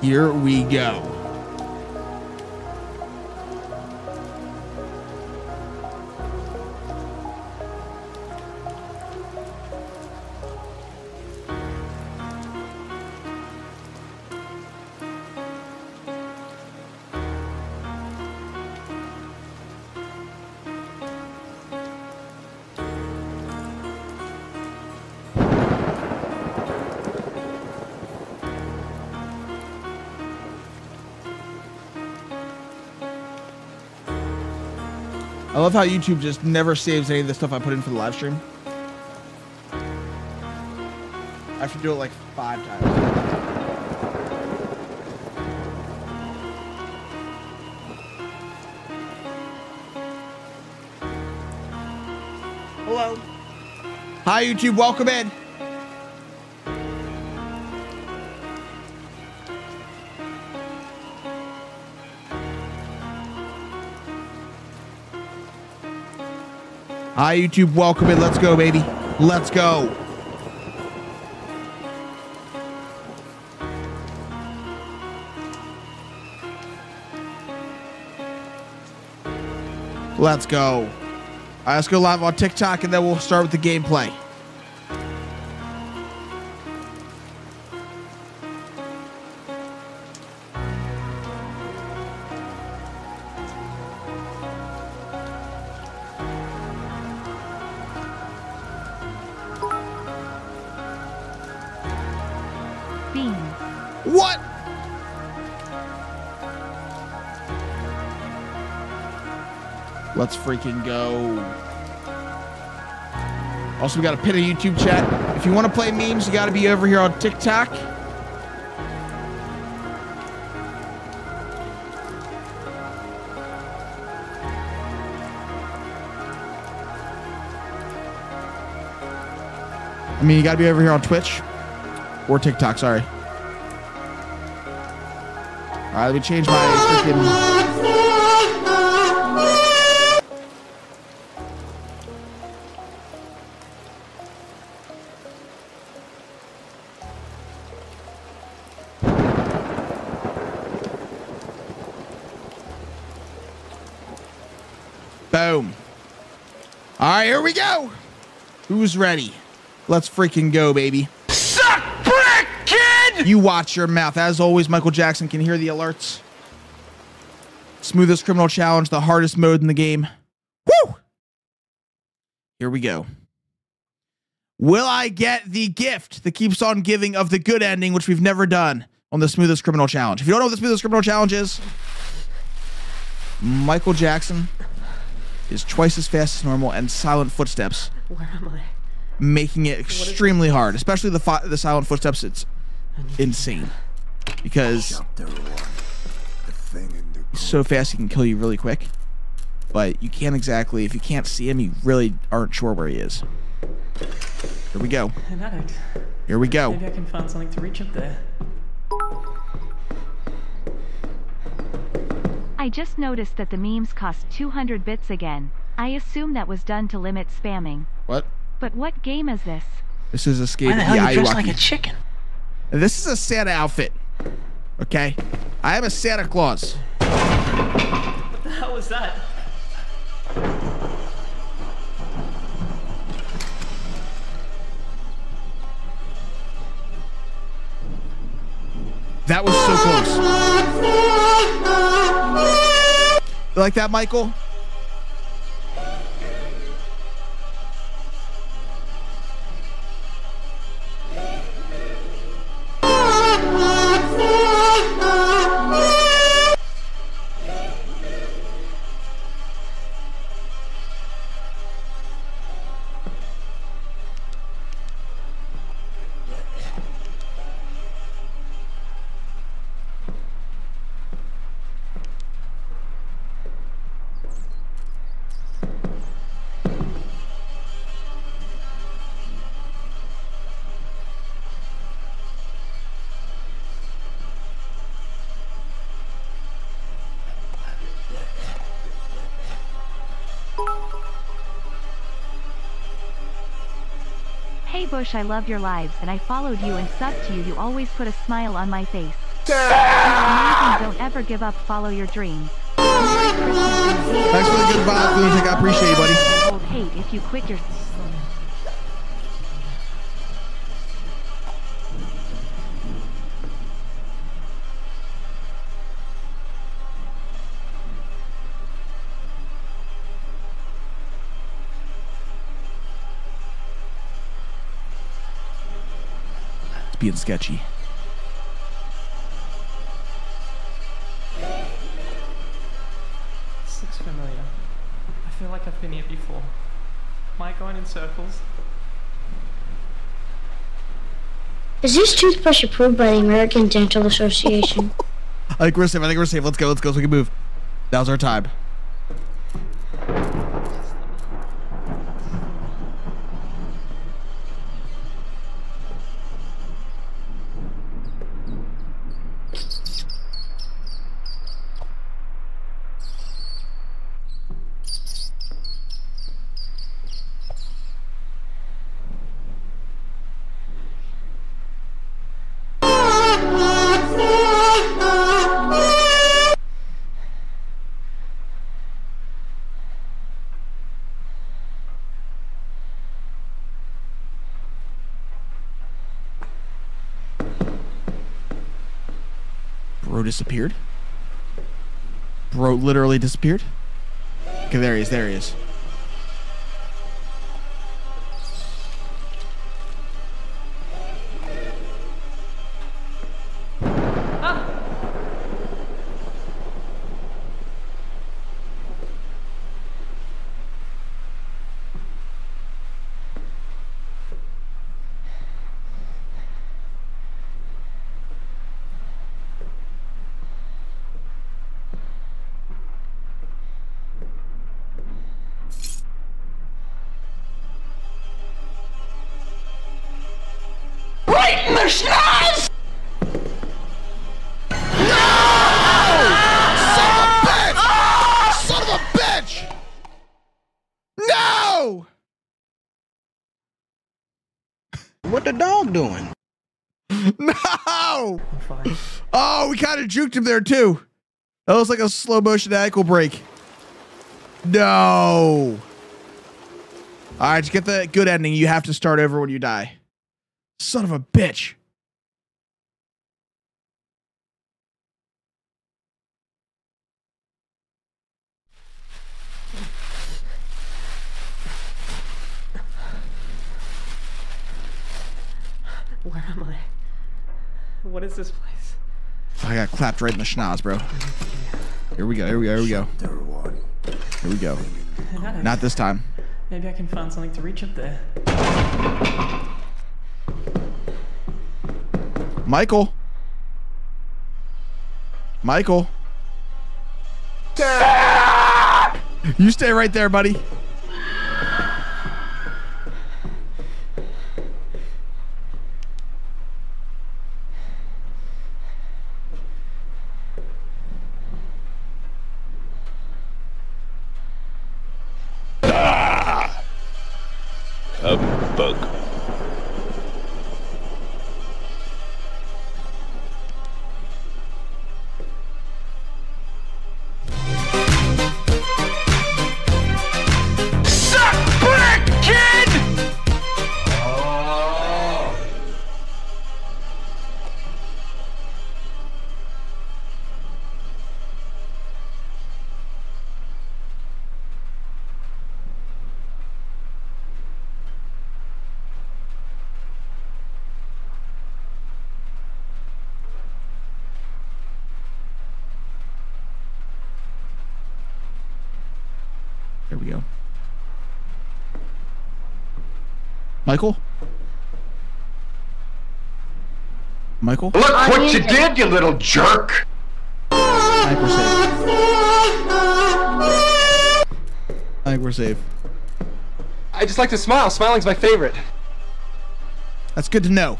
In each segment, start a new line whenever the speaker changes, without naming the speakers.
Here we go. Love how YouTube just never saves any of the stuff I put in for the live stream. I have to do it like five times. Hello. Hi, YouTube. Welcome in. Hi, YouTube. Welcome in. Let's go, baby. Let's go. Let's go. All right, let's go live on TikTok and then we'll start with the gameplay.
Beans.
What? Let's freaking go. Also, we got a pin a YouTube chat. If you want to play memes, you got to be over here on TikTok. I mean, you got to be over here on Twitch or TikTok, sorry. All right, let me change my freaking. Boom. All right, here we go. Who's ready? Let's freaking go, baby.
Suck brick, kid!
You watch your mouth. As always, Michael Jackson can hear the alerts. Smoothest criminal challenge, the hardest mode in the game. Woo! Here we go. Will I get the gift that keeps on giving of the good ending, which we've never done on the smoothest criminal challenge? If you don't know what the smoothest criminal challenge is, Michael Jackson is twice as fast as normal and silent footsteps
Where am I?
making it extremely hard, especially the the silent footsteps. It's insane because he's so fast he can kill you really quick. But you can't exactly, if you can't see him, you really aren't sure where he is. Here we go.
An addict.
Here we go.
Maybe I can find something to reach up there.
I just noticed that the memes cost 200 bits again. I assume that was done to limit spamming.
What?
But what game is this?
This is Escape
Why the
the
hell are you dressed like a chicken?
This is a Santa outfit. Okay? I am a Santa Claus.
What the hell was that?
That was so close. You like that, Michael?
Bush, I love your lives and I followed you and subbed to you. You always put a smile on my face. And don't ever give up. Follow your dreams. Merry Christmas and hate
Thanks for the good vibe, Lunatic. I appreciate you, buddy.
hate if you quit your.
Being sketchy.
This looks familiar. I feel like I've been here before. Am I going in circles?
Is this toothbrush approved by the American Dental Association?
I think we're safe. I think we're safe. Let's go. Let's go so we can move. Now's our time. Literally disappeared. Okay, there he is. There he is.
What the dog doing?
No! Oh, we kind of juked him there too. That was like a slow motion ankle break. No. All right, to get the good ending, you have to start over when you die. Son of a bitch.
Where am I? What is this place?
I got clapped right in the schnoz, bro. Here we go. Here we go. Here we go. Here we go. Not this time.
Maybe I can find something to reach up there.
Michael. Michael. You stay right there, buddy. We go. Michael? Michael?
Look what you did, you little jerk!
I think we're safe. I think we're safe.
I just like to smile. Smiling's my favorite.
That's good to know.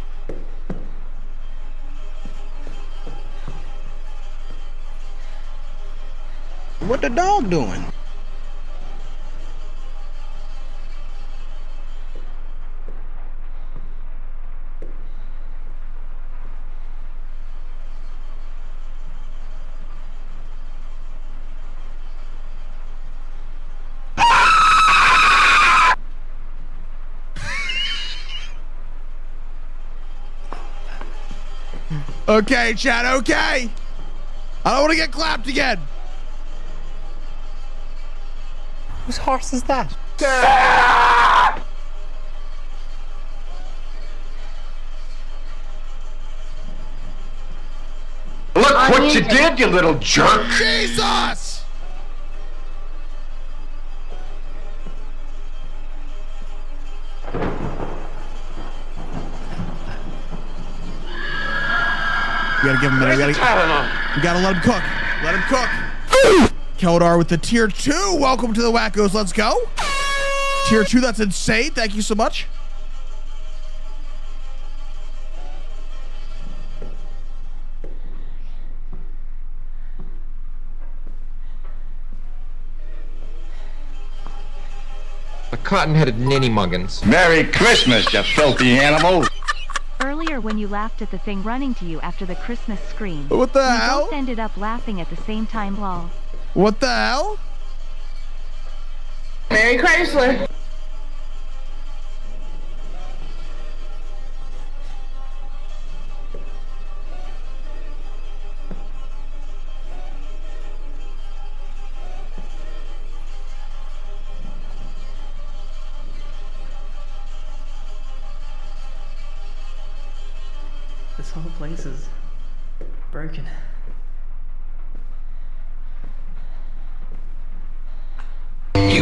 Okay, Chad, okay. I don't want to get clapped again.
Whose horse is that?
Look what you did, you little jerk.
Jesus! We gotta give him a minute. We gotta, we gotta let him cook. Let him cook. Keldar with the tier two. Welcome to the Wackos. Let's go. Tier two. That's insane. Thank you so much.
A cotton-headed ninny muggins.
Merry Christmas, you filthy animal.
Earlier when you laughed at the thing running to you after the Christmas scream.
What the
we
hell?
both ended up laughing at the same time lol.
What the hell?
Merry Chrysler.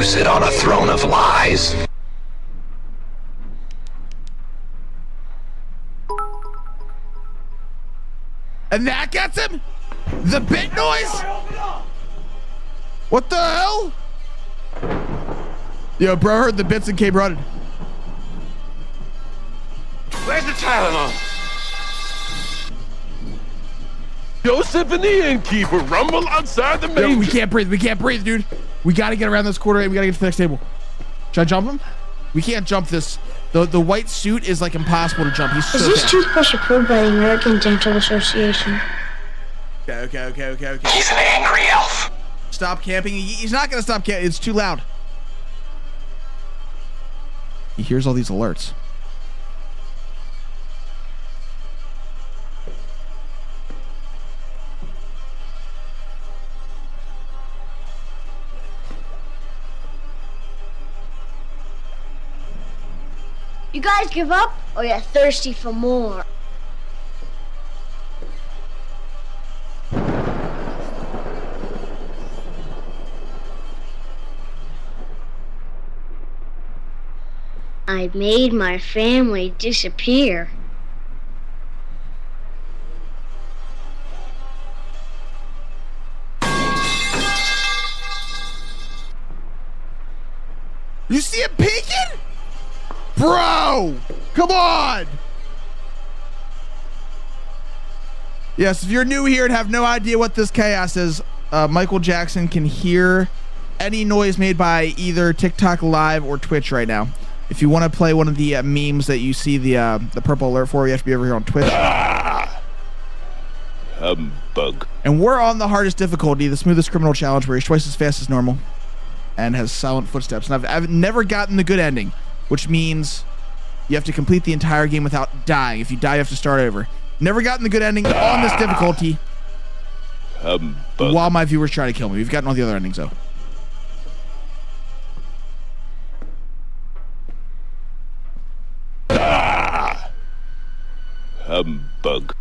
Sit on a throne of lies.
And that gets him? The bit noise? What the hell? Yo, bro heard the bits and came running.
Where's the Tylenol?
Joseph and the innkeeper rumble outside the
Yo,
main.
we can't breathe. We can't breathe, dude. We gotta get around this quarter and we gotta get to the next table. Should I jump him? We can't jump this. The the white suit is like impossible to jump. He's so
Is this
fast.
toothbrush approved by the American Dental Association?
Okay, okay, okay, okay, okay.
He's an angry elf.
Stop camping. He's not gonna stop camping. It's too loud. He hears all these alerts.
You guys give up, oh, or you're thirsty for more? I made my family disappear.
You see peeking? Come on. Yes, if you're new here and have no idea what this chaos is, uh, Michael Jackson can hear any noise made by either TikTok Live or Twitch right now. If you want to play one of the uh, memes that you see the uh, the purple alert for, you have to be over here on Twitch. Ah!
Humbug.
And we're on the hardest difficulty, the smoothest criminal challenge, where he's twice as fast as normal and has silent footsteps. And I've, I've never gotten the good ending, which means you have to complete the entire game without dying. If you die, you have to start over. Never gotten the good ending on this difficulty
Humbug.
while my viewers try to kill me. We've gotten all the other endings, though.
Humbug.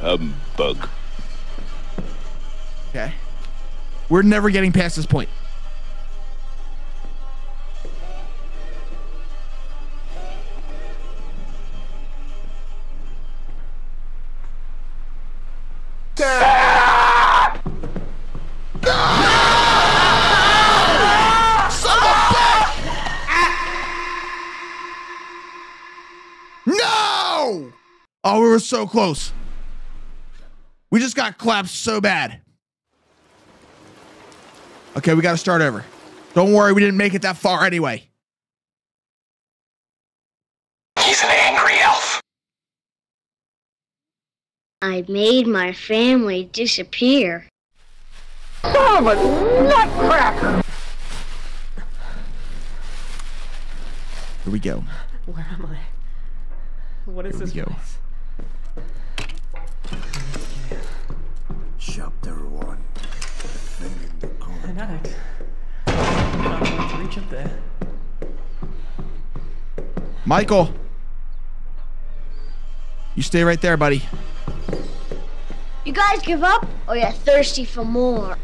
Humbug.
Okay. We're never getting past this point. Oh, we were so close. We just got clapped so bad. Okay, we got to start over. Don't worry, we didn't make it that far anyway.
He's an angry elf.
I made my family disappear.
Son of a nutcracker!
Here we go.
Where am I? What is
Here we
this
go.
place?
Chapter 1
An attic. I'm not going to reach up there.
Michael. You stay right there, buddy.
You guys give up, oh, or you're thirsty for more?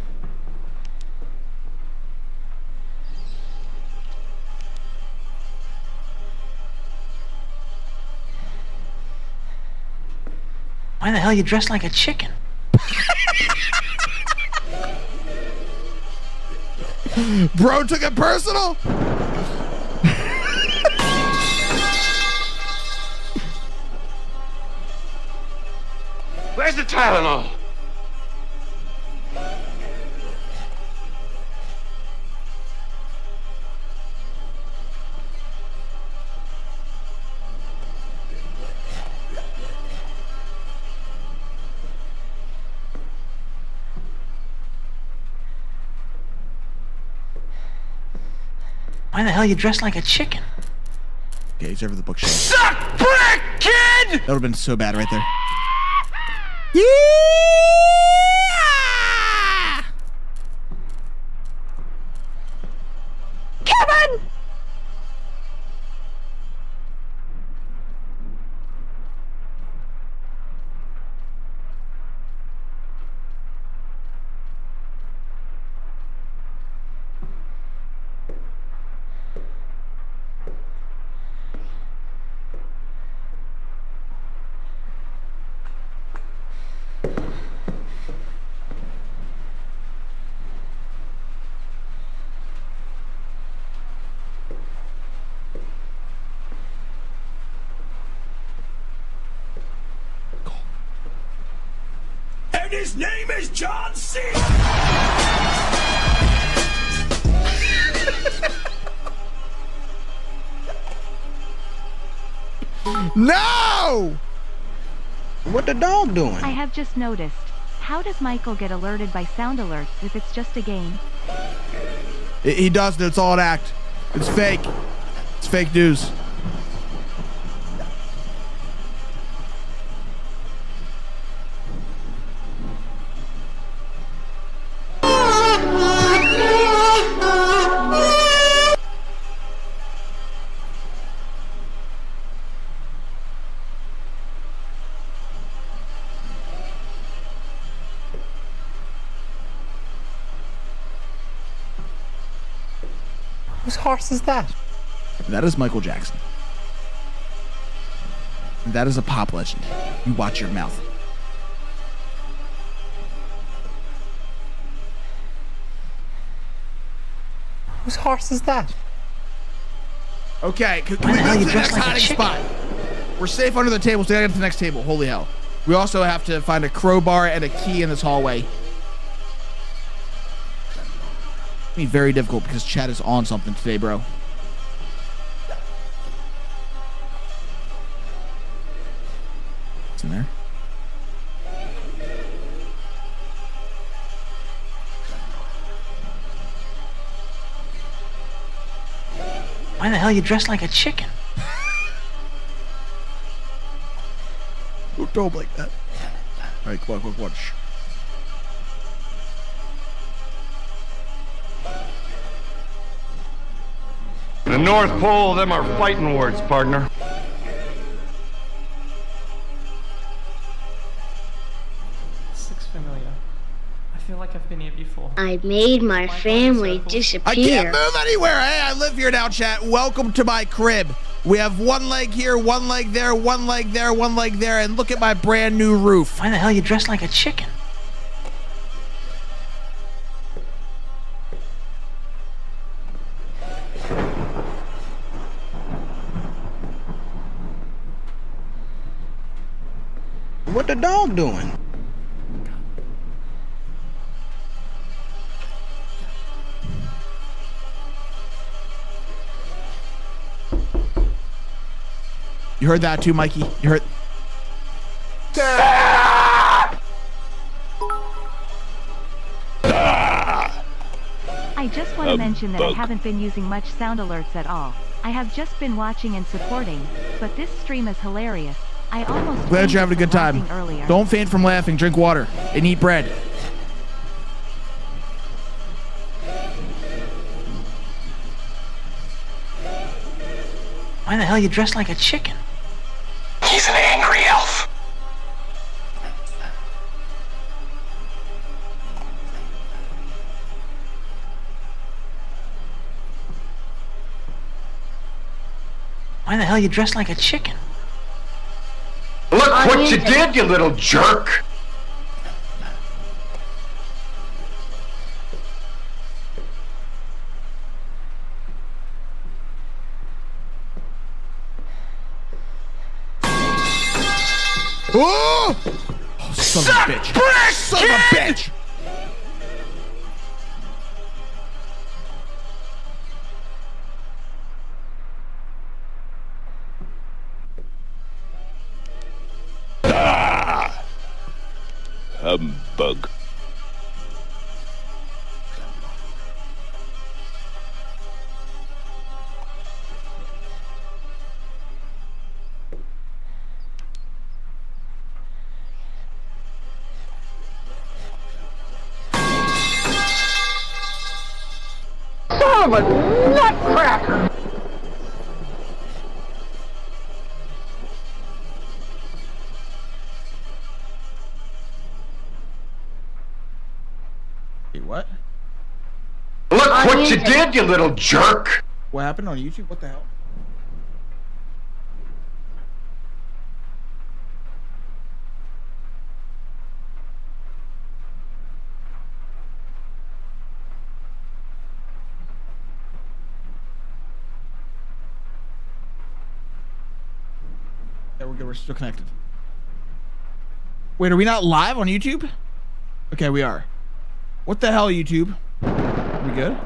Why the hell you dressed like a chicken?
Bro took it personal.
Where's the Tylenol?
Why the hell are you dressed like a chicken?
Okay, he's over the bookshelf.
Suck brick, kid!
That would have been so bad right there. Yeah!
his name is John C.
No!
What the dog doing?
I have just noticed. How does Michael get alerted by sound alerts if it's just a game?
He- He doesn't. It's all an act. It's fake. It's fake news.
Whose horse is that?
That is Michael Jackson. That is a pop legend. You watch your mouth.
Whose horse is that?
Okay, can, can we
the hell
move
you
to the
dressed
next
like a
hiding
chicken?
spot? We're safe under the table, so we gotta get to the next table. Holy hell. We also have to find a crowbar and a key in this hallway. Be very difficult because Chad is on something today, bro. What's in there?
Why the hell are you dressed like a chicken?
Don't throw like that. All right, come on, come
The North Pole, them are fighting words, partner.
This looks familiar. I feel like I've been here before.
I made my family disappear.
I can't move anywhere. Hey, I live here now, chat. Welcome to my crib. We have one leg here, one leg there, one leg there, one leg there, and look at my brand new roof.
Why the hell you dressed like a chicken?
dog doing?
You heard that too, Mikey? You heard.
I
just want to
uh,
mention that I haven't been using much sound alerts at all. I have just been watching and supporting, but this stream is hilarious. I almost
Glad you're having a good time.
fainted from laughing Earlier.
Don't faint from laughing. Drink water and eat bread.
Why the hell are you dressed like a chicken?
He's an angry elf.
Why the hell are you dressed like a chicken?
What you did, you little jerk.
A
nutcracker!
Wait, what?
Look what you did, you little jerk.
What happened on YouTube? What the hell? Yeah, we're still connected. Wait, are we not live on YouTube? Okay, we are. What the hell, YouTube? Are we good?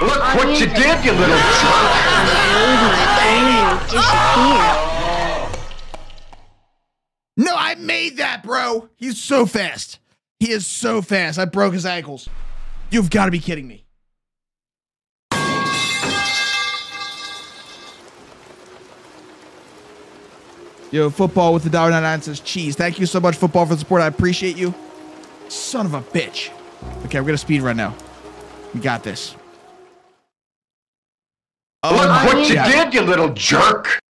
Look what you did, you little jerk.
No, I that, bro. He's so fast. He is so fast. I broke his ankles. You've got to be kidding me. Yo, football with the dollar ninety nine says cheese. Thank you so much, football, for the support. I appreciate you. Son of a bitch. Okay, we're gonna speed run now. We got this. Oh
Look what you did, you little jerk.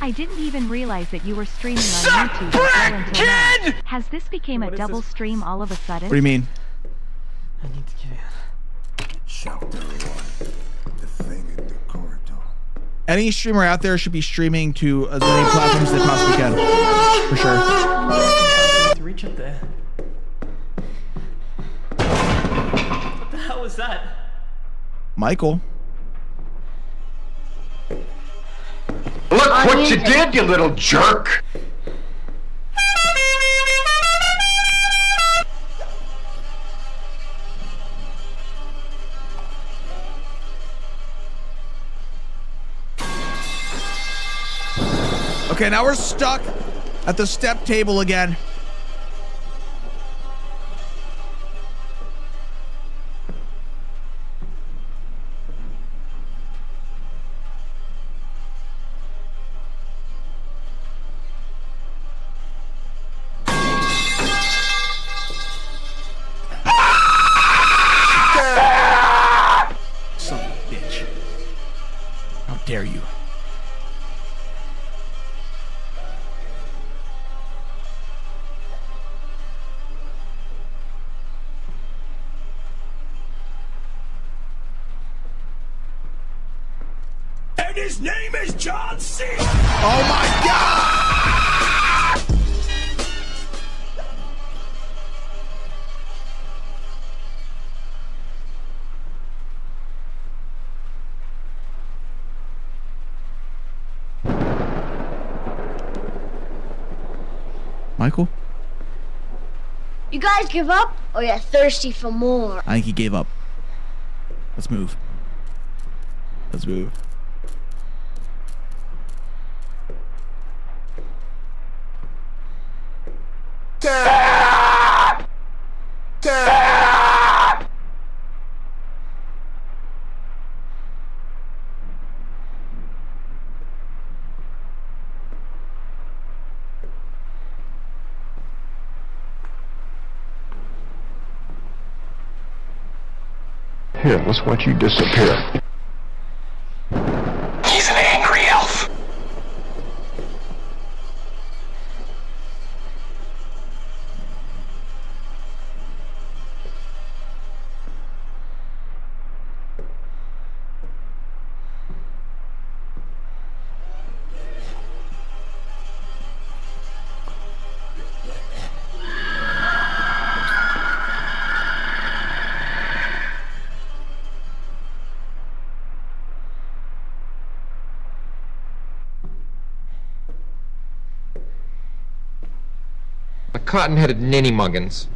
I didn't even realize that you were streaming on YouTube as well until now. Has this became a double
this?
stream all of a sudden?
What do you mean?
I need to get in.
Chapter 1 The Thing in the Corridor.
Any streamer out there should be streaming to as many platforms as they possibly can. For sure.
To reach up there. What the hell was that?
Michael.
Look what you did, you little jerk.
Okay, now we're stuck at the step table again.
John Cena!
Oh my God! Michael?
You guys give up? Or you're thirsty for more?
I think he gave up. Let's move. Let's move.
Here, let's watch you disappear.
Cotton-headed ninny muggins.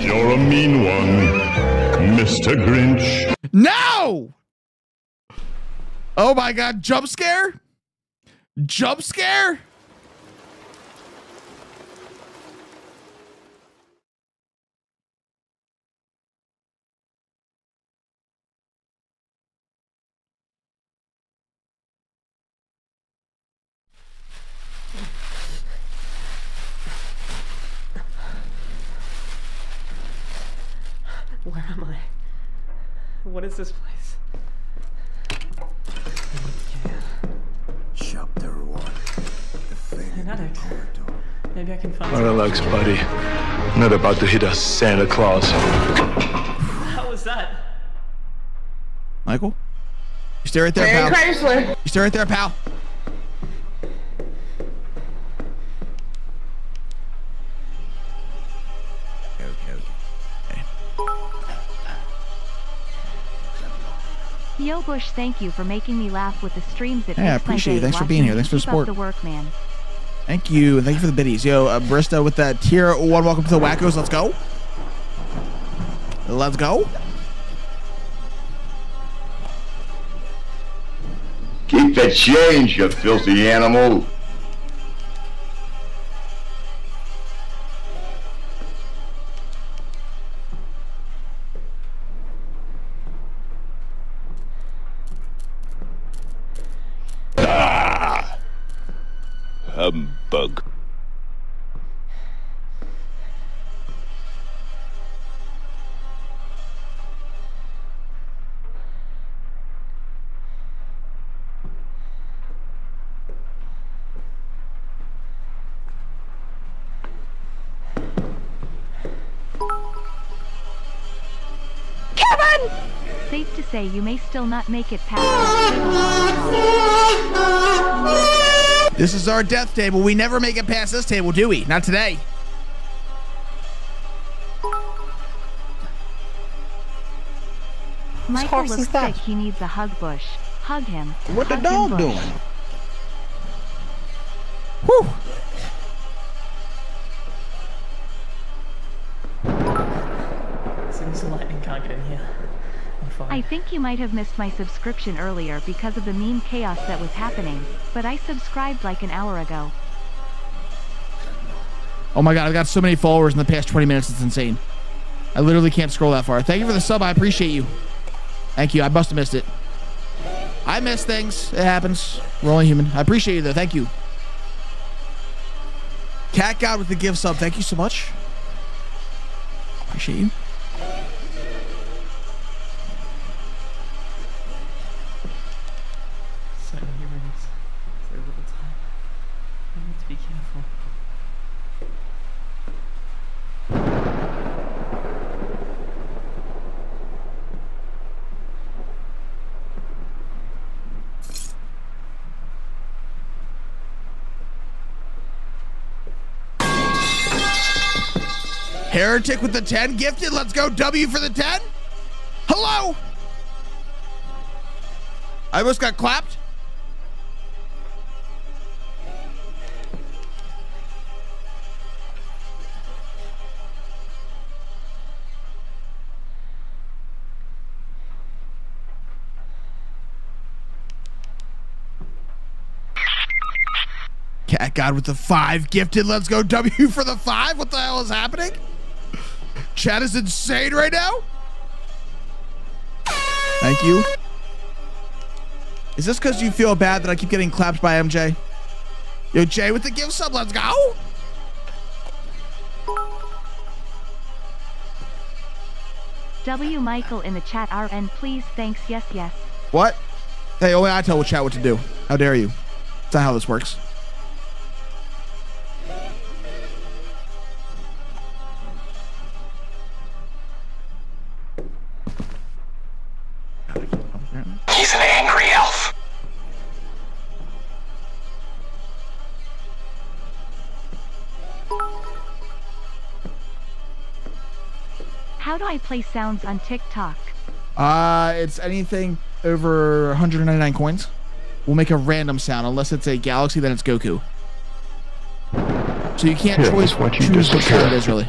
You're a mean one, Mr. Grinch.
No! Oh my god, jump scare? Jump scare?
Where am I? What is this place? Maybe I can find
Relax, buddy. Not about to hit a Santa Claus.
How was that?
Michael? You stay right there,
Mary
pal.
Chrysler.
You stay right there, pal. Okay, okay, okay.
Yo Bush, thank you for making me laugh with the streams. It
Hey, I
makes my
appreciate it. Thanks for being here. Thanks for the support.
The work, man.
Thank you. Thank you for the biddies. Yo, uh, Brista with that tier one. Welcome to the Wackos. Let's go. Let's go.
Keep the change, you filthy animal.
Say you may still not make it past this.
This is our death table. We never make it past this table, do we? Not today.
Michael
horse
looks
is
sick. He needs a hug, Bush. Hug him.
What the
Hug him,
dog
Bush.
doing?
I think you might have missed my subscription earlier because of the meme chaos that was happening, but I subscribed like an hour ago.
Oh my god, I've got so many followers in the past 20 minutes. It's insane. I literally can't scroll that far. Thank you for the sub. I appreciate you. Thank you. I must have missed it. I miss things. It happens. We're only human. I appreciate you though. Thank you. Cat God with the gift sub. Thank you so much. Appreciate you. Heretic with the 10 gifted. Let's go. W for the 10. Hello. I almost got clapped. Cat God with the five gifted. Let's go. W for the five. What the hell is happening? Chat is insane right now. Thank you. Is this because you feel bad that I keep getting clapped by MJ? Yo, Jay with the gift sub. Let's go.
W Michael in the chat RN please thanks yes yes.
What? Hey, only I tell the chat what to do. How dare you? That's not how this works.
How do I play sounds on TikTok?
Uh, it's anything over 199 coins. We'll make a random sound. Unless it's a galaxy, then it's Goku. So you can't
Here,
choice
just watch you
choose what
disappear.
sound it is really.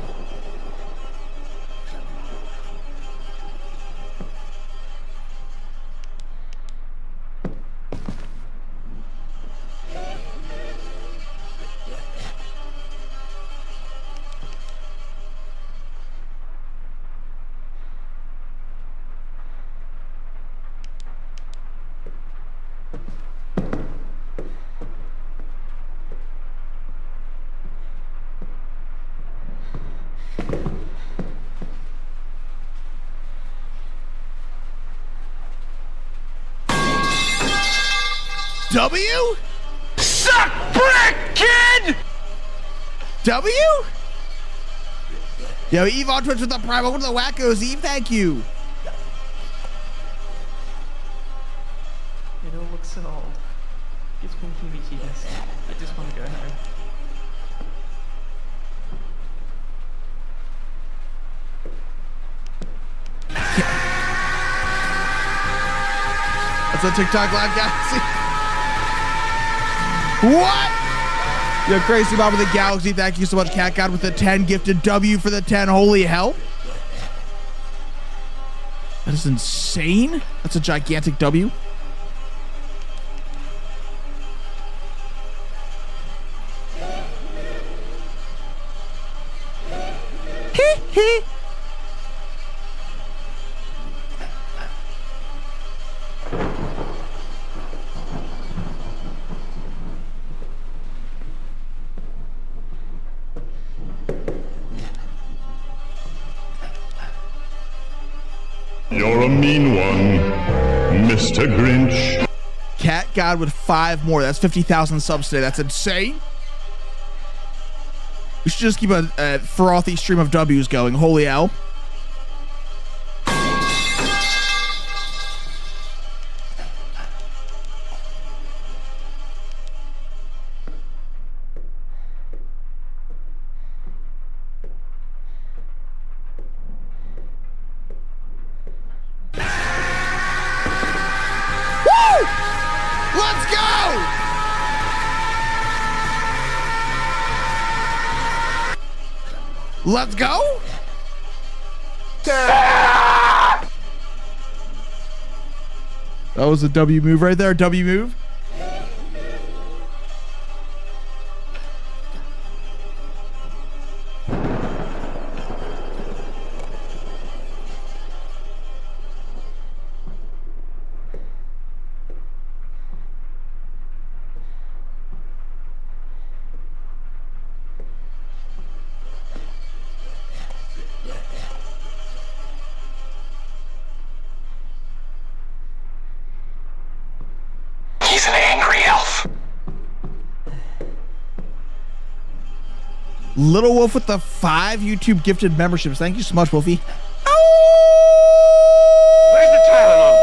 W?
Suck brick, kid!
W? Yo, Eve on Twitch with the prime. Welcome to the wackos. Eve, thank you.
It all looks so old. Gives me heebie-jeebies. I just want to go home.
That's a TikTok live galaxy. What? Yo, crazy Bob with the galaxy. Thank you so much, Cat God with the 10 gifted W for the 10. Holy hell. That is insane. That's a gigantic W. God with five more. That's 50,000 subs today. That's insane. We should just keep a, a frothy stream of W's going. Holy hell. Let's go? That was a W move right there. W move. Little Wolf with the five YouTube gifted memberships. Thank you so much, Wolfie.
Where's the Tylenol?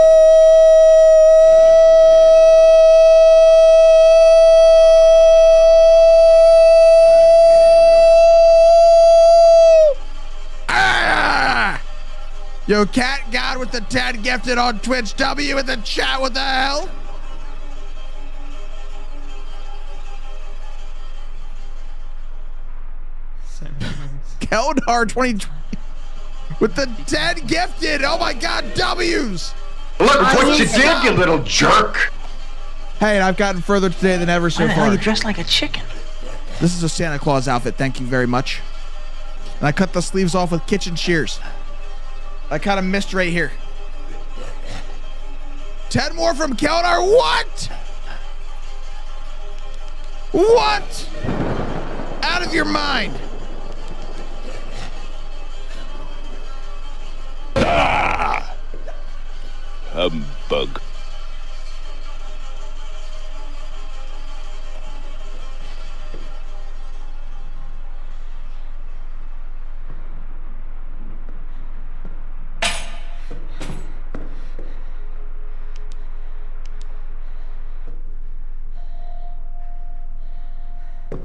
Ah!
Yo, Cat God with the 10 gifted on Twitch. W in the chat. What the hell? Keldar 2020 with the 10 gifted. Oh my God, W's.
Look what you did, you little jerk.
Hey, I've gotten further today than ever so
Why the
far.
hell you dressed like a chicken?
This is a Santa Claus outfit. Thank you very much. And I cut the sleeves off with kitchen shears. I kind of missed right here. 10 more from Keldar. What? What? Out of your mind.
Humbug.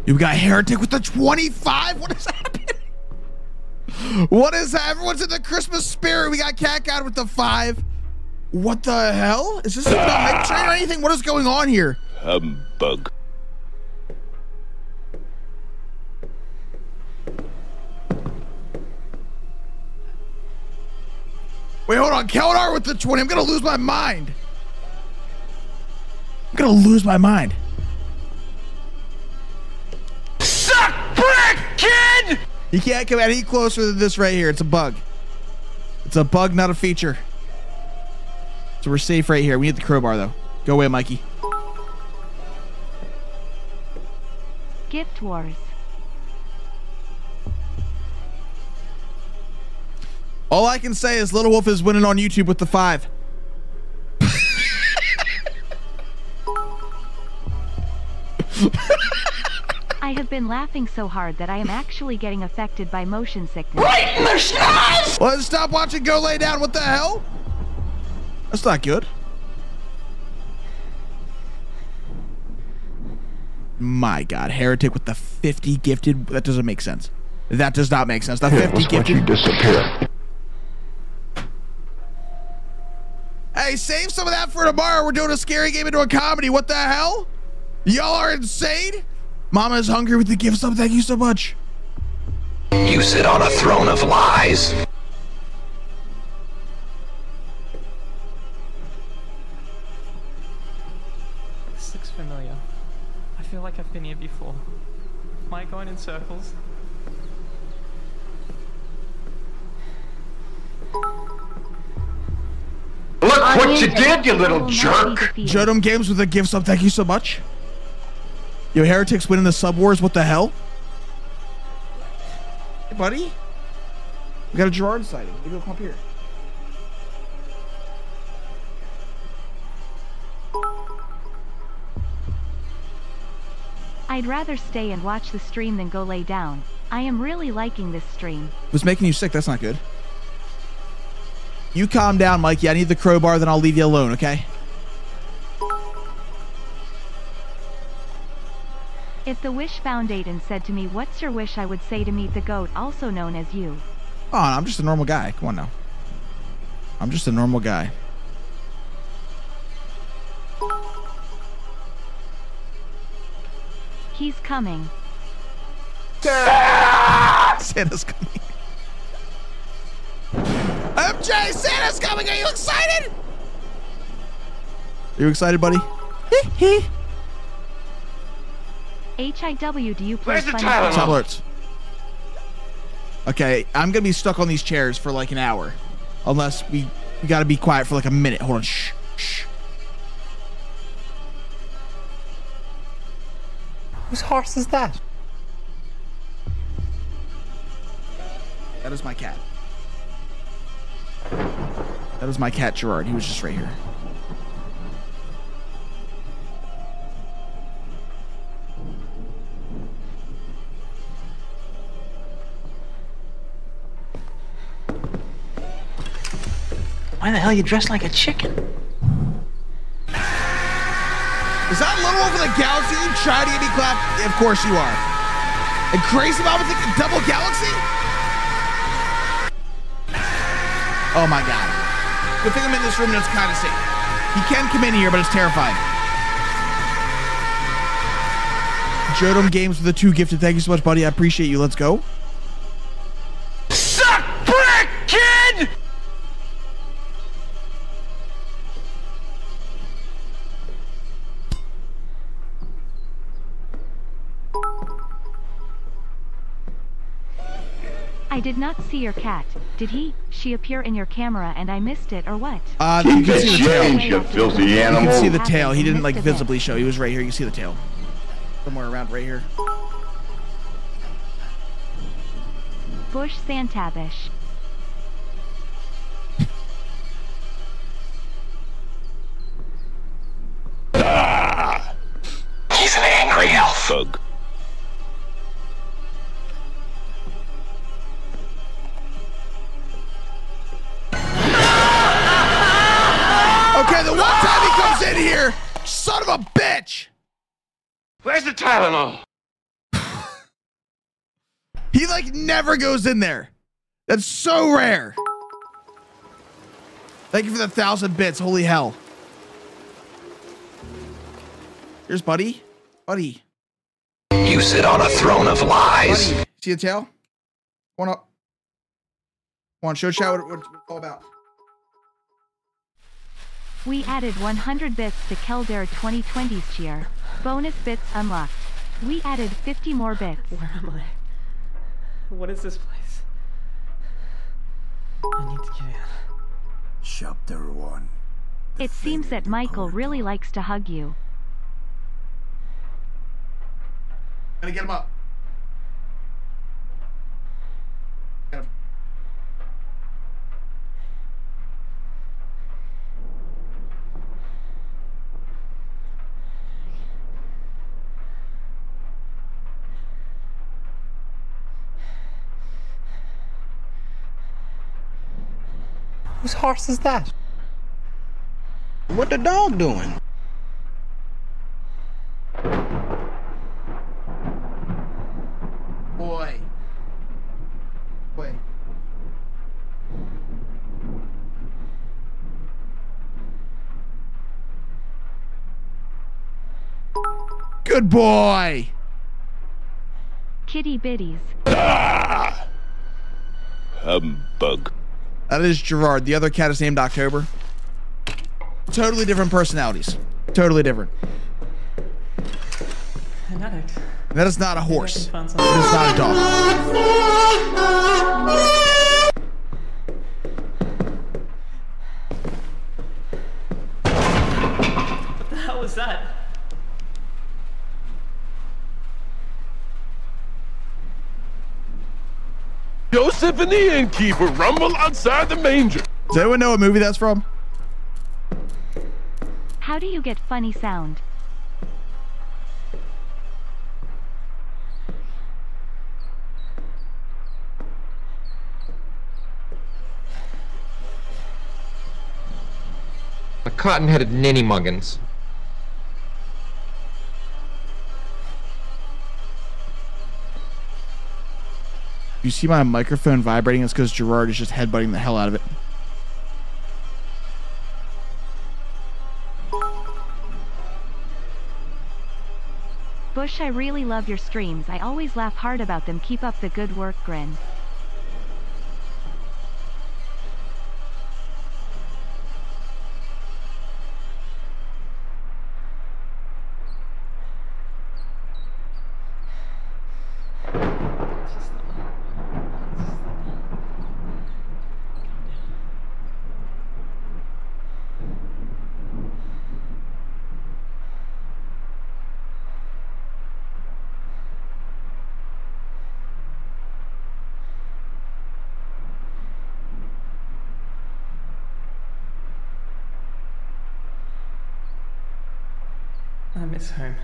You got Heretic with the 25? What is happening? What is that? Everyone's in the Christmas spirit. We got Cat God with the five. What the hell? Is this even a hype train or anything? What is going on here?
Humbug.
Wait, hold on. Keldar with the 20. I'm going to lose my mind. I'm going to lose my mind.
Suck brick, kid!
You can't come any closer than this right here. It's a bug. It's a bug, not a feature. So we're safe right here. We need the crowbar, though. Go away, Mikey.
Gift Wars.
All I can say is Little Wolf is winning on YouTube with the five.
I have been laughing so hard that I am actually getting affected by motion sickness.
Right in the schnoz! Let's stop watching Go Lay Down. What the hell? That's not good. My God, Heretic with the 50 gifted. That doesn't make sense. That does not make sense. The 50 gifted.
you disappear.
Hey, save some of that for tomorrow. We're doing a scary game into a comedy. What the hell? Y'all are insane? Mama is hungry with the gift sub. Thank you so much.
You sit on a throne of lies.
Like I've been here before. Am I going in circles?
Look what you did, you little jerk.
Jodom Games with a gift sub. Thank you so much. Yo, Heretics winning the sub wars. What the hell? Hey, buddy. We got a Gerard sighting. Maybe he'll come up here.
I'd rather stay and watch the stream than go lay down. I am really liking this stream.
It's making you sick. That's not good. You calm down, Mikey. I need the crowbar, then I'll leave you alone, okay?
If the Wish Foundation said to me, What's your wish? I would say to meet the goat, also known as you.
Oh, I'm just a normal guy. Come on now. I'm just a normal guy.
Coming. Ah!
Santa's coming. MJ, Santa's coming. Are you excited? Are you excited, buddy?
HIW, do you play
Where's the
Funny
Tylenol?
Alerts. Okay, I'm gonna be stuck on these chairs for like an hour, unless we we gotta be quiet for like a minute. Hold on. Shh. Shh.
Whose horse is that?
That is my cat. That is my cat, Gerard. He was just right here.
Why the hell are you dressed like a chicken?
Is that a Little of the Galaxy? You try to get me clapped? Of course you are. And Crazy Mama think double galaxy? Oh my god. Good thing I'm in this room and it's kind of safe. He can come in here, but it's terrifying. Jodom Games for the two gifted. Thank you so much, buddy. I appreciate you. Let's go.
Did not see your cat. Did he, she appear in your camera and I missed it or what?
Uh, you can see the tail.
change, you filthy animal.
You can see the tail. He didn't like visibly show. He was right here. You can see the tail. Somewhere around right here.
Bush Santabish.
He's an angry elf.
Bug. Where's the Tylenol?
He like never goes in there. That's so rare. Thank you for the thousand bits. Holy hell. Here's Buddy. Buddy.
You sit on a throne of lies.
Buddy. See the tail? One up. Come on, show chat what, what it's all about.
We added 100 bits to Keldare 2020's cheer. Bonus bits unlocked. We added 50 more bits.
Where am I? What is this place? I need to get in.
Chapter 1.
It seems that Michael really likes to hug you.
Gotta get him up.
Whose horse is that?
What the dog doing?
Boy. Boy. Good boy.
Kitty bitties. Ah!
Humbug.
That is Gerard. The other cat is named October. Totally different personalities. Totally different. That is not a horse. It
something.
is not a dog.
What the hell was that?
Joseph and the innkeeper rumble outside the manger.
Does anyone know what movie that's from?
How do you get funny sound?
The cotton-headed ninny muggins.
You see my microphone vibrating? It's because Gerard is just headbutting the hell out of it.
Bush, I really love your streams. I always laugh hard about them. Keep up the good work, grin.
I home.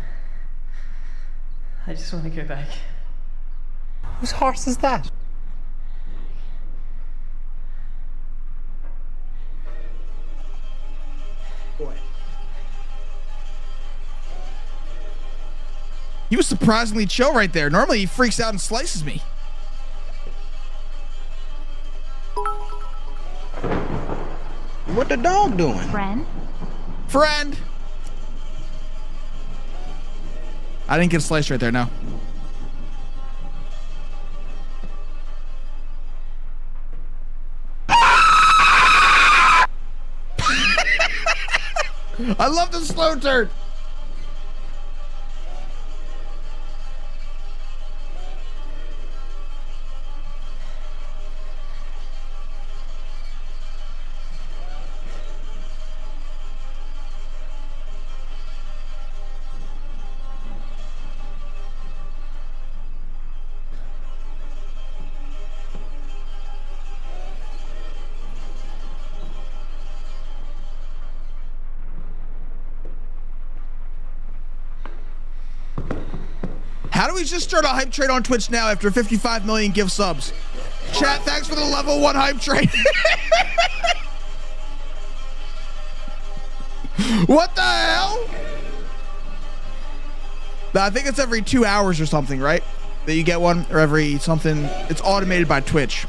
I just want to go back.
Whose horse is that?
Boy. He was surprisingly chill right there. Normally he freaks out and slices me.
What the dog doing?
Friend?
Friend. I didn't get sliced right there, no. I love the slow turn. How do we just start a hype train on Twitch now after 55 million gift subs? Chat, thanks for the level one hype train. what the hell? I think it's every two hours or something, right? That you get one, or every something. It's automated by Twitch.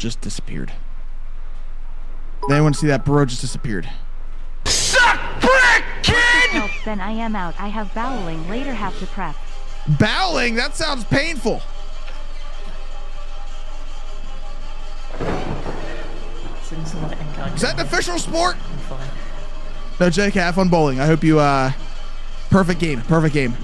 Just disappeared. Did anyone see that? Bro just disappeared.
Help, then I am out. I have bowling. Later have to prep.
Bowling? That sounds painful. Is that an official sport? No, Jake, have fun bowling. I hope you, uh, perfect game. Perfect game.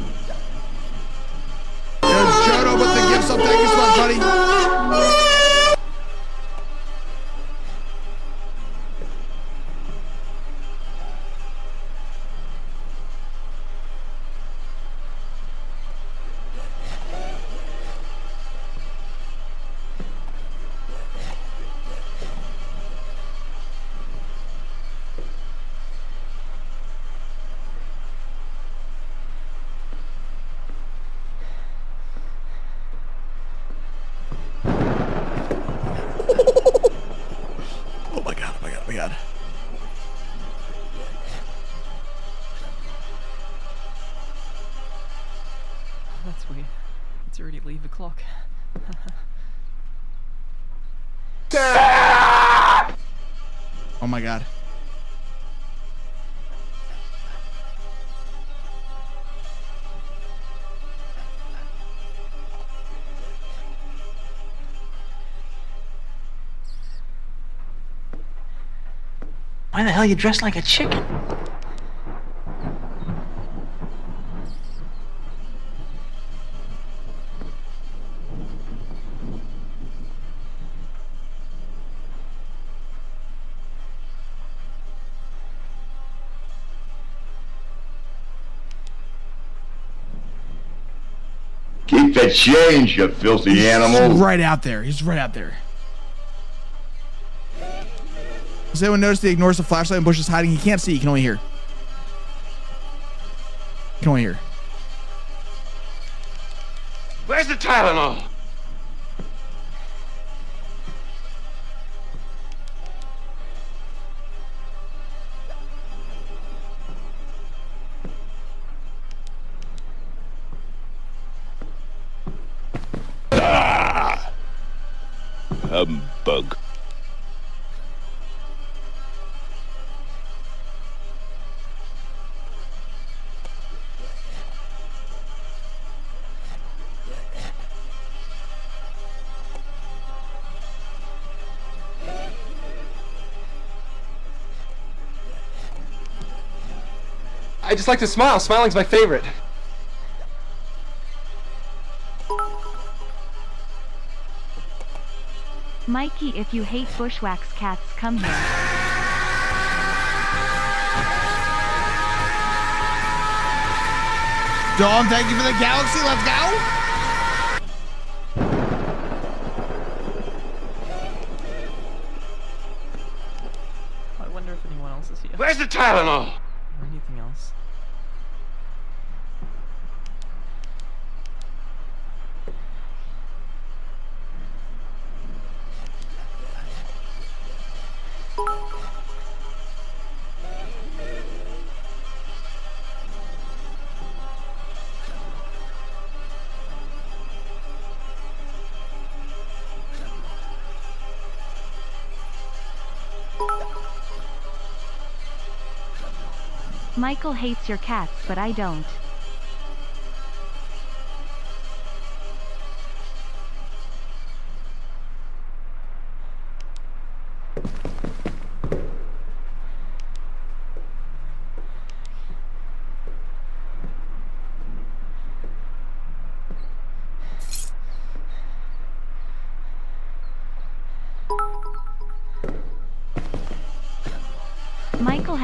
It's already leave o'clock.
Oh my god.
Why the hell are you dressed like a chicken?
Keep the change, you filthy
He's
animal.
right out there. He's right out there. Does anyone notice he ignores the flashlight and Bush is hiding? He can't see. He can only hear. He can only hear.
Where's the Tylenol?
Just like to smile. Smiling's my favorite.
Mikey, if you hate bushwhacks cats, come here.
Dawn, thank you for the galaxy. Let's go.
I wonder if anyone else is here.
Where's the Tylenol?
Michael hates your cats but I don't.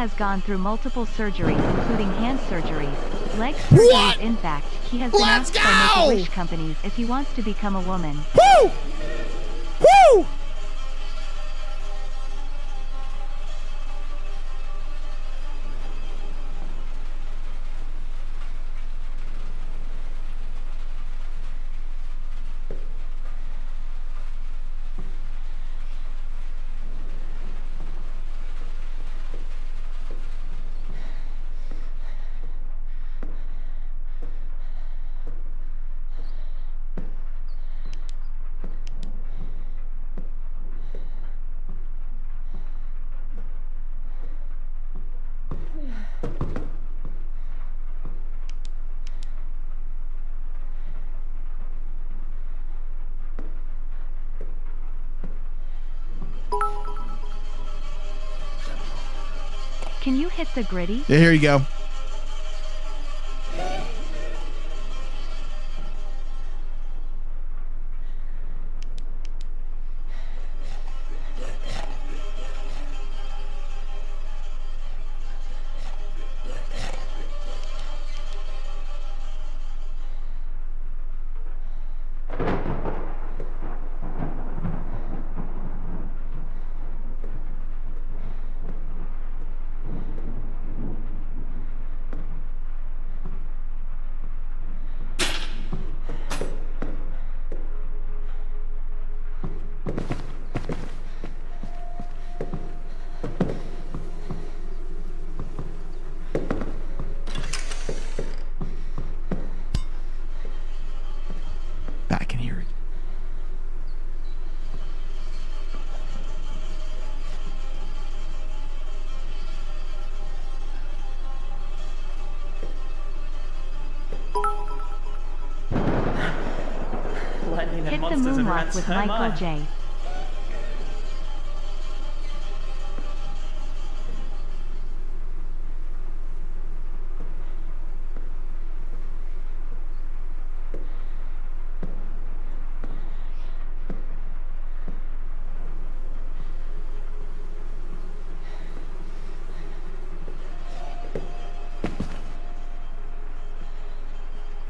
Has gone through multiple surgeries including hand surgeries, leg surgeries
What?
in fact, he has been
Let's
asked by
go!
Make-A-Wish companies if he wants to become a woman.
Woo!
it's a gritty.
Yeah, here you go.
Monsters and
moonwalk
rats.
with
oh
Michael
my.
J.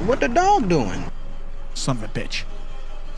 What the dog doing?
Son of a bitch.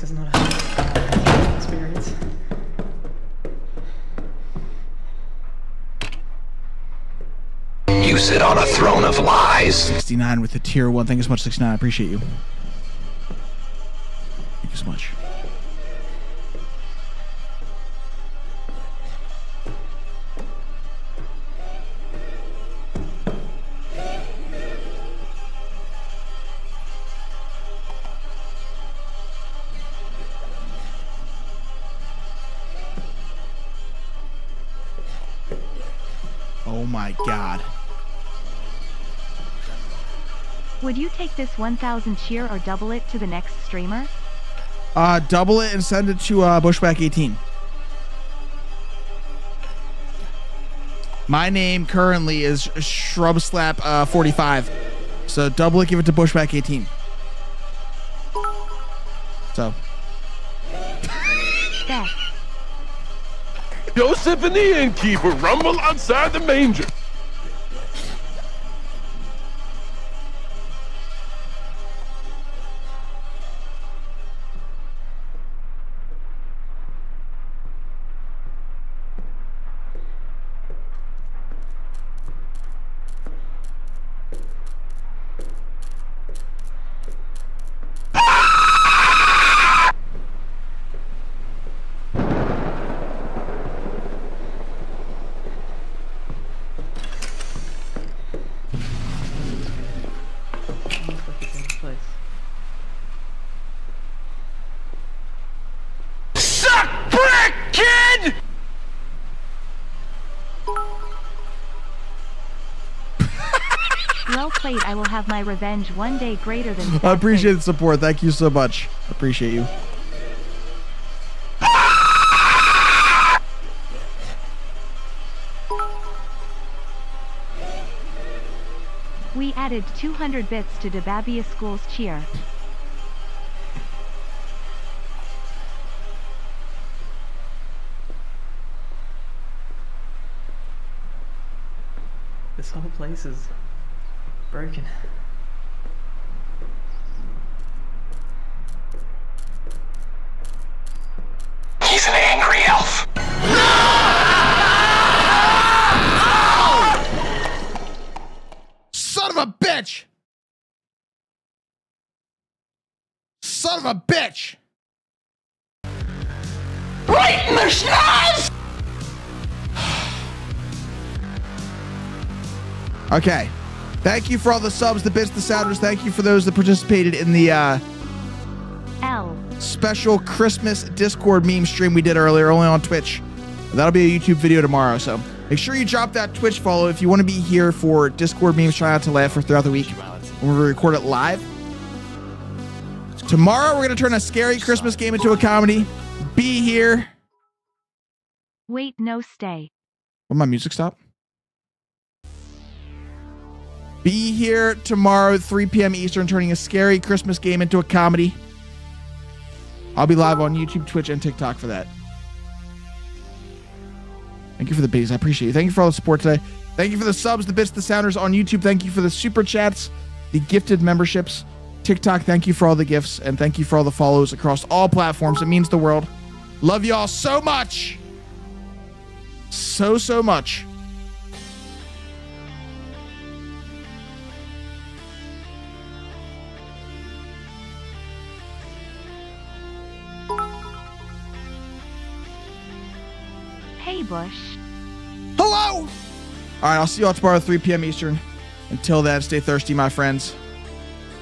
this is not a experience.
You sit on a throne of lies.
69 with the tier 1. Thank you so much, 69. I appreciate you. Thank you so much.
Would you take this 1000 cheer or double it to the next streamer?
Uh, double it and send it to uh, Bushwhack 18. My name currently is Shrub Slap uh, 45. So double it, give it to Bushwhack 18. So.
Death.
Joseph and the innkeeper rumble outside the manger.
Well. I will have my revenge one day greater than.
I
sad
appreciate the support. Thank you so much. Appreciate you.
We added 200 bits to Debabia School's cheer.
This whole place is broken.
He's an angry elf.
Son of a bitch! Son of a bitch!
Right in the schnoz!
Okay. Thank you for all the subs, the bits, the sounders. Thank you for those that participated in the uh,
L.
special Christmas Discord meme stream we did earlier, only on Twitch. That'll be a YouTube video tomorrow, so make sure you drop that Twitch follow if you want to be here for Discord memes. Try out to laugh for throughout the week when we record it live. Tomorrow we're gonna turn a scary Christmas game into a comedy. Be here.
Wait, no, stay.
Will my music stop? Be here tomorrow, 3 p.m. Eastern, turning a scary Christmas game into a comedy. I'll be live on YouTube, Twitch, and TikTok for that. Thank you for the biddies. I appreciate you. Thank you for all the support today. Thank you for the subs, the bits, the sounders on YouTube. Thank you for the super chats, the gifted memberships. TikTok, thank you for all the gifts, and thank you for all the follows across all platforms. It means the world. Love y'all so much. So, so much. Hello! All right, I'll see you all tomorrow, at 3 p.m. Eastern. Until then, stay thirsty, my friends.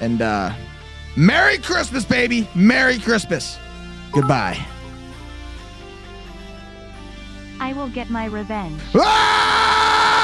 And uh Merry Christmas, baby! Merry Christmas. Goodbye.
I will get my revenge.
Ah!